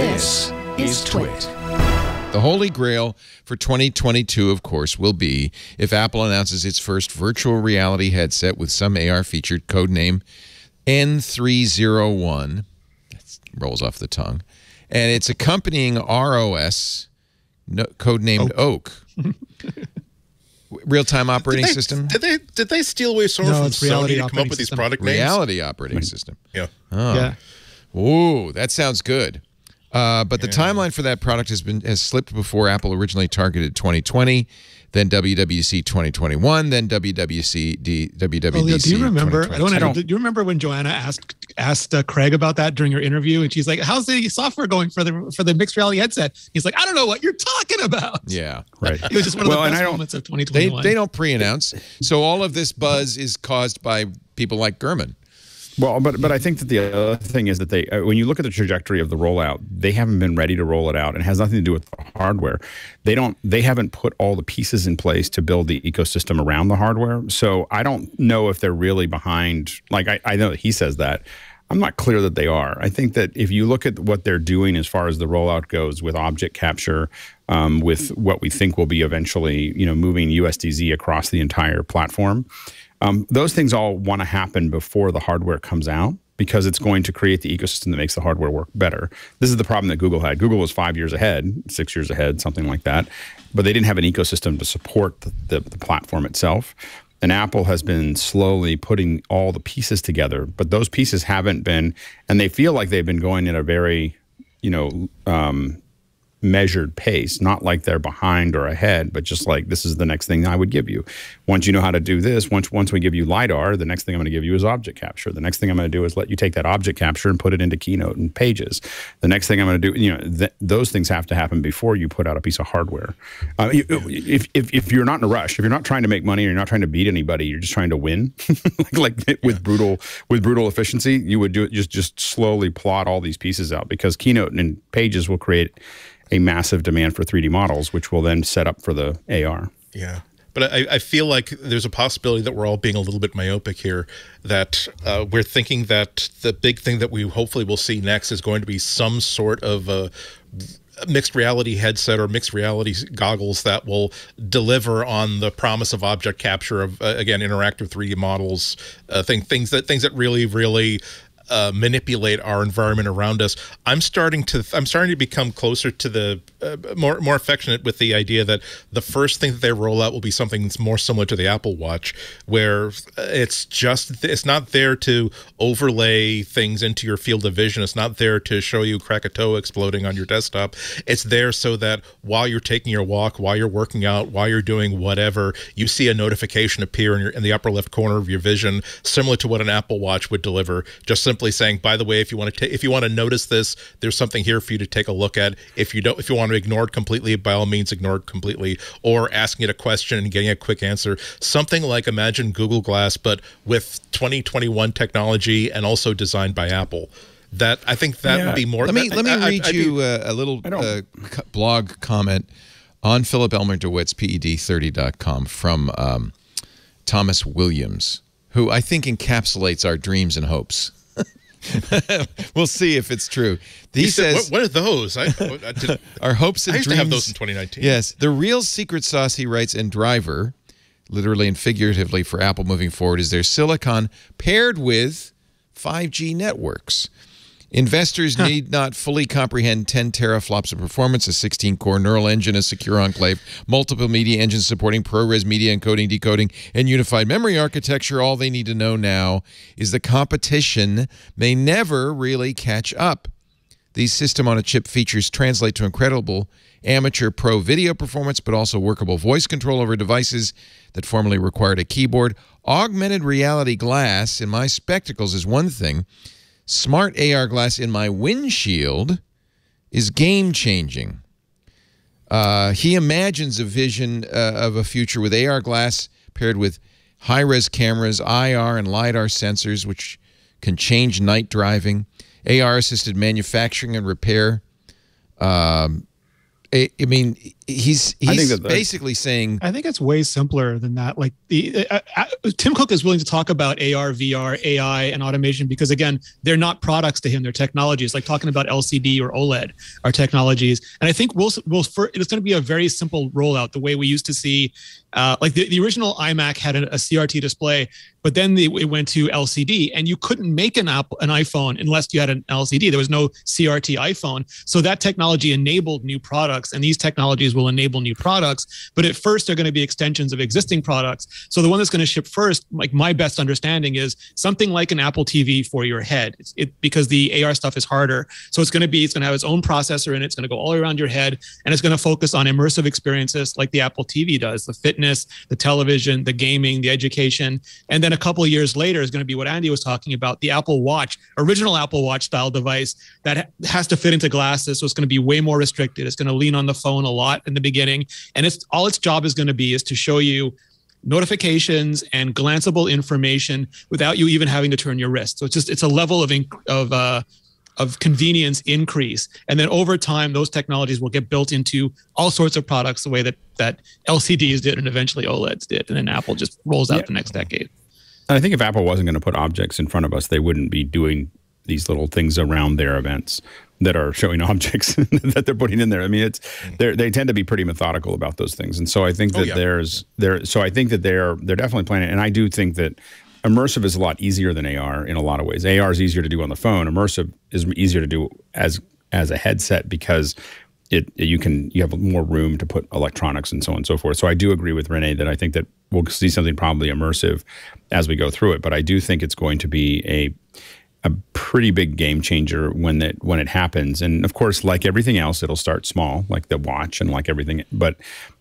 This is Twit. The holy grail for 2022, of course, will be if Apple announces its first virtual reality headset with some AR featured codename N301. That rolls off the tongue. And its accompanying ROS, no, codenamed Oak. Real-time operating Did they, system? Did they did they steal away some No, from it's Sony reality to come up with these system. product names? Reality operating system. Yeah. Oh. Yeah. Ooh, that sounds good. Uh, but the timeline for that product has been has slipped before Apple originally targeted 2020, then WWC 2021, then WWC D, WWDC. Oh, Leo, do you remember? I don't, 2022. know. Do you remember when Joanna asked asked uh, Craig about that during your interview, and she's like, "How's the software going for the for the mixed reality headset?" He's like, "I don't know what you're talking about." Yeah. Right. It was just one of Well, the best moments of They 2021. they don't pre-announce. So all of this buzz is caused by people like Gurman. Well, but but I think that the other thing is that they, uh, when you look at the trajectory of the rollout, they haven't been ready to roll it out, and it has nothing to do with the hardware. They don't, they haven't put all the pieces in place to build the ecosystem around the hardware. So I don't know if they're really behind. Like I, I know that he says that. I'm not clear that they are. I think that if you look at what they're doing as far as the rollout goes with object capture, um, with what we think will be eventually, you know, moving USDZ across the entire platform, um, those things all want to happen before the hardware comes out because it's going to create the ecosystem that makes the hardware work better. This is the problem that Google had. Google was five years ahead, six years ahead, something like that, but they didn't have an ecosystem to support the, the, the platform itself. And Apple has been slowly putting all the pieces together, but those pieces haven't been, and they feel like they've been going in a very, you know, um, measured pace, not like they're behind or ahead, but just like this is the next thing I would give you. Once you know how to do this, once once we give you lidar, the next thing I'm going to give you is object capture. The next thing I'm going to do is let you take that object capture and put it into Keynote and Pages. The next thing I'm going to do, you know, th- those things have to happen before you put out a piece of hardware. Uh, you- if, if if you're not in a rush, if you're not trying to make money, or you're not trying to beat anybody, you're just trying to win, like, like with brutal with brutal efficiency, you would do it just just slowly plot all these pieces out because Keynote and Pages will create a massive demand for 3D models, which will then set up for the AR. Yeah. But I, I feel like there's a possibility that we're all being a little bit myopic here. That uh, we're thinking that the big thing that we hopefully will see next is going to be some sort of a mixed reality headset or mixed reality goggles that will deliver on the promise of object capture of uh, again interactive 3D models, uh, thing, things that things that really really uh, manipulate our environment around us. I'm starting to I'm starting to become closer to the uh, more more affectionate with the idea that the first thing that they roll out will be something that's more similar to the Apple Watch, where it's just it's not there to overlay things into your field of vision. It's not there to show you Krakatoa exploding on your desktop. It's there so that while you're taking your walk, while you're working out, while you're doing whatever, you see a notification appear in your in the upper left corner of your vision, similar to what an Apple Watch would deliver. Just simply saying, by the way, if you want to if you want to notice this, there's something here for you to take a look at. If you don't, if you want to ignore it completely, by all means, ignore it completely, or asking it a question and getting a quick answer. Something like imagine Google Glass, but with 2021 technology and also designed by Apple. That I think that Yeah. would be more. Let me that- let me I- I- read I'd be- you uh, a little uh, blog comment on Philip Elmer DeWitt's E PED30.com from um, Thomas Williams, who I think encapsulates our dreams and hopes. we'll see if it's true. He, He said, says what, what are those? I, I did, our hopes and I used to dreams. have those in 2019. Yes, the real secret sauce he writes in Driver, literally and figuratively for Apple moving forward, is their silicon paired with 5G networks. Investors need not fully comprehend 10 teraflops of performance, a 16-core neural engine, a secure enclave, multiple media engines supporting ProRes media encoding, decoding, and unified memory architecture. All they need to know now is the competition may never really catch up. These system-on-a-chip features translate to incredible amateur pro video performance, but also workable voice control over devices that formerly required a keyboard. Augmented reality glass in my spectacles is one thing. Smart AR glass in my windshield is game-changing. Uh, he imagines a vision uh, of a future with AR glass paired with high-res cameras, IR and LiDAR sensors, which can change night driving, AR-assisted manufacturing and repair. Um, I, I mean, he's I think he's that the- basically saying I think it's way simpler than that. Like the uh, uh, Tim Cook is willing to talk about AR, VR, AI, and automation because again, they're not products to him; they're technologies. Like talking about LCD or OLED are technologies. And I think we'll we'll for, it's going to be a very simple rollout, the way we used to see. Uh, like the, the original iMac had a, a CRT display, but then the, it went to LCD, and you couldn't make an Apple an iPhone unless you had an LCD. There was no CRT iPhone, so that technology enabled new products, and these technologies will enable new products. But at first, they're going to be extensions of existing products. So the one that's going to ship first, like my best understanding is something like an Apple TV for your head, it's, it because the AR stuff is harder. So it's going to be it's going to have its own processor in it. It's going to go all around your head, and it's going to focus on immersive experiences like the Apple TV does, the fitness, the television, the gaming, the education, and then a couple years later is going to be what Andy was talking about, the Apple Watch, original Apple Watch style device that has to fit into glasses. So it's going to be way more restricted. It's going to lean on the phone a lot in the beginning, and it's all its job is going to be is to show you notifications and glanceable information without you even having to turn your wrist. So it's just it's a level of inc- of uh, of convenience increase, and then over time, those technologies will get built into all sorts of products the way that that LCDs did and eventually OLEDs did, and then Apple just rolls out Yeah. the next decade. I think if Apple wasn't going to put objects in front of us, they wouldn't be doing these little things around their events that are showing objects that they're putting in there. I mean, it's hmm. they they tend to be pretty methodical about those things, and so I think oh, that yeah. there's there. So I think that they're they're definitely planning, and I do think that immersive is a lot easier than AR in a lot of ways. AR is easier to do on the phone. Immersive is easier to do as as a headset because it you can you have more room to put electronics and so on and so forth. So I do agree with Rene that I think that we'll see something probably immersive as we go through it. But I do think it's going to be a a pretty big game changer when that when it happens. And of course, like everything else, it'll start small, like the watch and like everything. But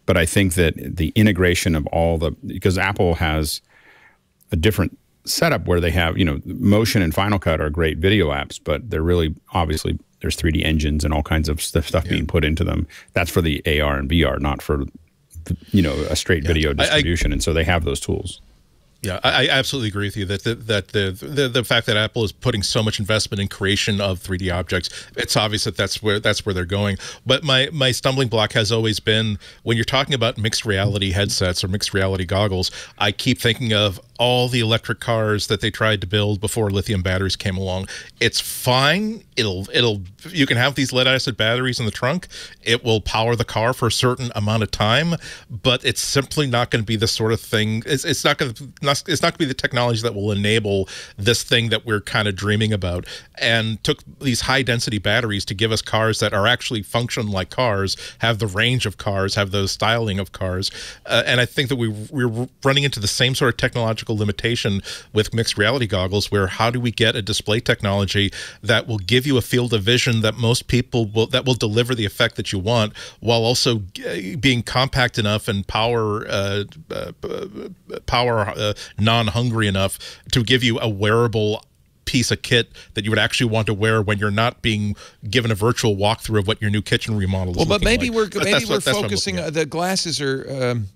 but I think that the integration of all the because Apple has a different setup where they have you know motion and final cut are great video apps but they're really obviously there's 3d engines and all kinds of stuff, stuff being put into them. That's for the ar and vr not for you know a straight video I- I- distribution. And so they have those tools Yeah, I, I absolutely agree with you that the, that the, the the fact that Apple is putting so much investment in creation of 3D objects, it's obvious that that's where that's where they're going. But my my stumbling block has always been when you're talking about mixed reality headsets or mixed reality goggles. I keep thinking of all the electric cars that they tried to build before lithium batteries came along. It's fine. It'll it'll you can have these lead acid batteries in the trunk. It will power the car for a certain amount of time, but it's simply not going to be the sort of thing. It's, it's not going to it's not going to be the technology that will enable this thing that we're kind of dreaming about. And took these high density batteries to give us cars that are actually function like cars, have the range of cars, have the styling of cars. Uh, and I think that we we're running into the same sort of technological limitation with mixed reality goggles, where how do we get a display technology that will give you a field of vision that most people will that will deliver the effect that you want, while also uh, being compact enough and power uh, uh, power uh, non-hungry enough to give you a wearable piece of kit that you would actually want to wear when you're not being given a virtual walkthrough of what your new kitchen remodel is. Well, but maybe like. we're That- maybe we're what- that's what I'm focusing. the glasses are um,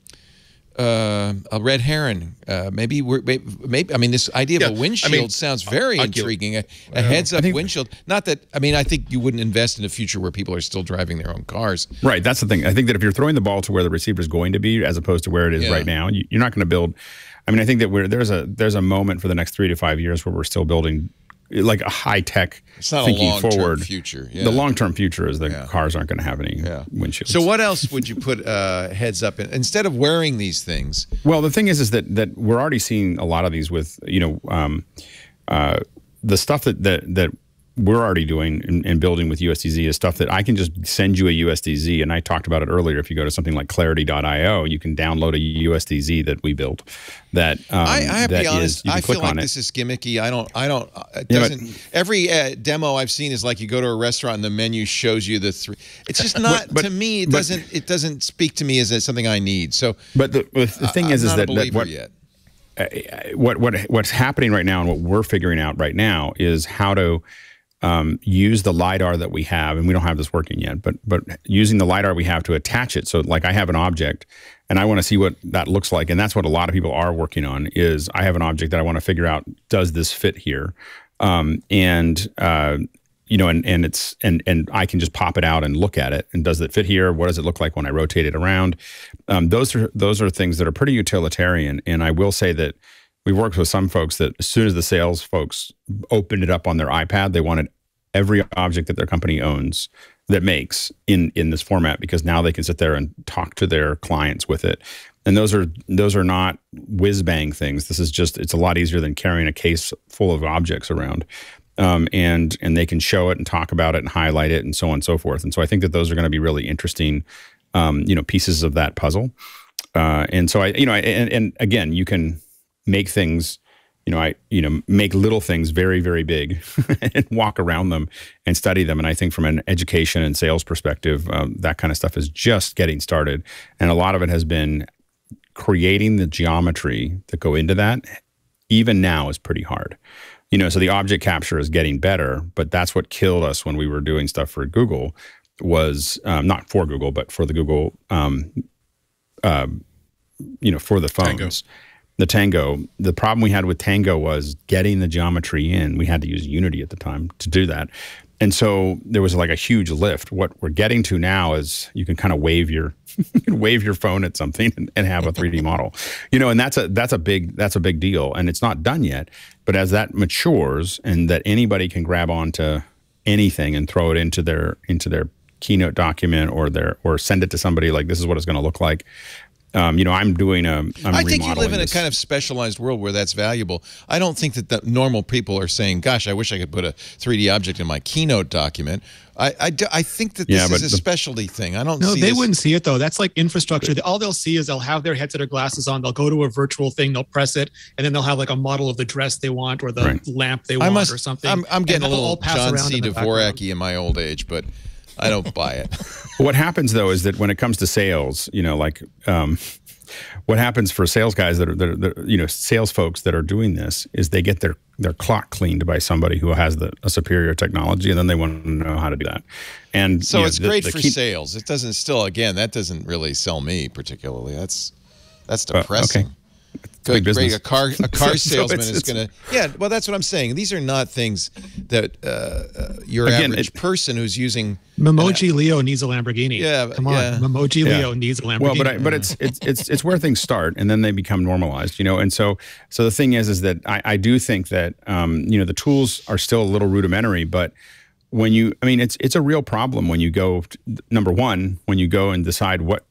uh, a red herring. Uh, maybe we're maybe, maybe. I mean, this idea Yeah, of a windshield mean, sounds very I'll give- intriguing. A, a heads-up windshield. Not that. I mean, I think you wouldn't invest in a future where people are still driving their own cars. Right. That's the thing. I think that if you're throwing the ball to where the receiver is going to be, as opposed to where it is Yeah. right now, you, you're not going to build. I mean, I think that we're there's a there's a moment for the next three to five years where we're still building like a high tech It's not a thinking long-term forward. future, yeah. The long term future is the Yeah. cars aren't going to have any Yeah. windshields. So what else would you put uh, heads up in instead of wearing these things? Well, the thing is, is that that we're already seeing a lot of these with you know um, uh, the stuff that that that we're already doing and, and building with USDZ is stuff that I can just send you a USDZ, and I talked about it earlier. If you go to something like Clarity.io, you can download a USDZ that we built. That um, I, I have to be honest. can I feel like this is gimmicky. I don't. I don't. uh, It Yeah, but- doesn't. every uh, demo I've seen is like you go to a restaurant and the menu shows you the three. It's just not but- to me. It but- doesn't. It doesn't speak to me as something I need. So But the, the thing I'm is, is that, that what, yet. what what what's happening right now and what we're figuring out right now is how to um, use the lidar that we have, and we don't have this working yet, but but using the lidar we have to attach it. So like I have an object, and I want to see what that looks like, and that's what a lot of people are working on. Is I have an object that I want to figure out does this fit here, um, and uh, you know, and and it's and and I can just pop it out and look at it. And does it fit here? What does it look like when I rotate it around? Um, those are those are things that are pretty utilitarian. And I will say that we've worked with some folks that as soon as the sales folks opened it up on their iPad, they wanted every object that their company owns that makes in in this format because now they can sit there and talk to their clients with it and those are those are not whiz bang things this is just it's a lot easier than carrying a case full of objects around um, and and they can show it and talk about it and highlight it and so on and so forth. And so I think that those are going to be really interesting, um, you know, pieces of that puzzle. Uh, and so I, you know, I, and, and again, you can make things, you know, I, you know, make little things very, very big and walk around them and study them. And I think from an education and sales perspective, um, that kind of stuff is just getting started. And a lot of it has been creating the geometry that go into that. Even now is pretty hard you know so the object capture is getting better but that's what killed us when we were doing stuff for google was um, not for google but for the google um, uh, you know for the phones tango. The tango the problem we had with tango was getting the geometry in we had to use unity at the time to do that and so there was like a huge lift. What we're getting to now is you can kind of wave your wave your phone at something and, and have a 3D model. You know, and that's a that's a big that's a big deal. And it's not done yet. But as that matures and that anybody can grab onto anything and throw it into their into their keynote document or their or send it to somebody like this is what it's going to look like um, you know, I'm doing a. I'm I think you live in this. a kind of specialized world where that's valuable. I don't think that the normal people are saying, "Gosh, I wish I could put a 3D object in my keynote document." I, I, I think that this yeah, is a the, specialty thing. I don't. No, they this. wouldn't see it though. That's like infrastructure. All they'll see is they'll have their headset or glasses on. They'll go to a virtual thing. They'll press it, and then they'll have like a model of the dress they want or the right. lamp they want must, or something. I'm, I'm getting a little John C. Dvorak in my old age, but I don't buy it. what happens though is that when it comes to sales, you know, like. Um, what happens for sales guys that are, that are, that are, you know sales folks that are doing this is they get their their clock cleaned by somebody who has the a superior technology and then they want to know how to do that and so it's know, great the, the for sales it doesn't still again that doesn't really sell me particularly that's that's depressing uh, okay. Good, great. A car, a car salesman so is going to. Yeah, well, that's what I'm saying. These are not things that uh, uh your again, average it, person who's using. Memoji Leo needs a Lamborghini. Yeah, come on, yeah. Memoji yeah. Leo needs a Lamborghini. Well, but I, but it's it's it's it's where things start, and then they become normalized, you know. And so so the thing is, is that I, I do think that um, you know the tools are still a little rudimentary, but when you, I mean, it's it's a real problem when you go. To, number one, when you go and decide what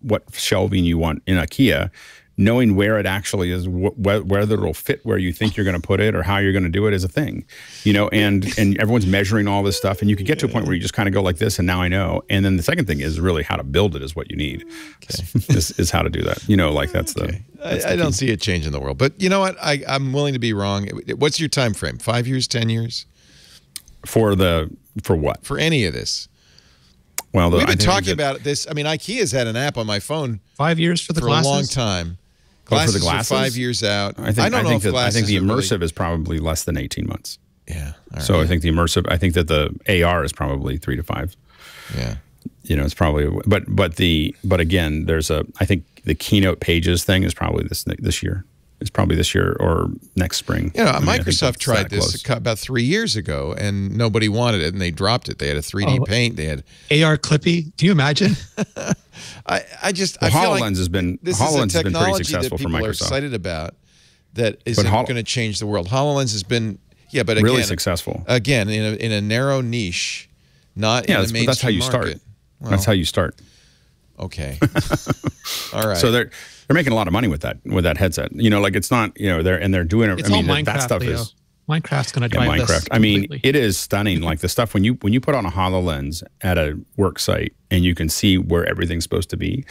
what shelving you want in IKEA knowing where it actually is, wh whether it'll fit where you think you're going to put it or how you're going to do it is a thing, you know. And and everyone's measuring all this stuff, and you could get to a point where you just kind of go like this, and now I know. And then the second thing is really how to build it is what you need. Okay. is, is how to do that. You know, like that's okay. the. That's I, the I don't see it changing the world, but you know what? I I'm willing to be wrong. What's your time frame? Five years? Ten years? For the for what? For any of this. Well, the, we've been talking about this. I mean, IKEA's had an app on my phone five years for the for glasses? a long time. Glasses for the glasses, five years out. I think. I, don't I know think that, I think the immersive really... is probably less than eighteen months. Yeah. Right. So I think the immersive. I think that the AR is probably three to five. Yeah. You know, it's probably, but but the but again, there's a. I think the keynote pages thing is probably this this year. It's probably this year or next spring. Yeah, you know, Microsoft tried this close. about three years ago, and nobody wanted it, and they dropped it. They had a 3D oh, paint. They had AR Clippy. Can you imagine? I, I just well, I HoloLens like has been this HoloLens is a technology has been pretty successful that people for Microsoft. Are excited about that isn't going to change the world. Hololens has been yeah, but again, really successful. Again, in a in a narrow niche, not yeah, in a mainstream that's how you market. start. Well, that's how you start. Okay. All right. So they're they're making a lot of money with that with that headset. You know, like it's not you know they're and they're doing it. I mean, that, that, stuff Leo. is Minecraft's going to drive yeah, Minecraft. I mean, it is stunning. like the stuff when you when you put on a Hololens at a work site and you can see where everything's supposed to be.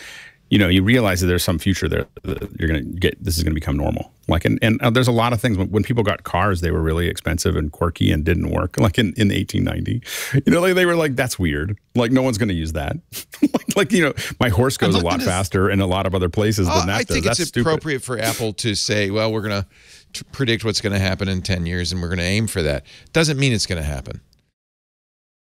You know, you realize that there's some future there that you're going to get. This is going to become normal. Like, and, and uh, there's a lot of things when, when, people got cars, they were really expensive and quirky and didn't work. Like in, in 1890, you know, like they were like, that's weird. Like no one's going to use that. like, like, you know, my horse goes a lot faster in a lot of other places than uh, that. I think does. it's that's appropriate for Apple to say, well, we're going to predict what's going to happen in 10 years and we're going to aim for that. Doesn't mean it's going to happen.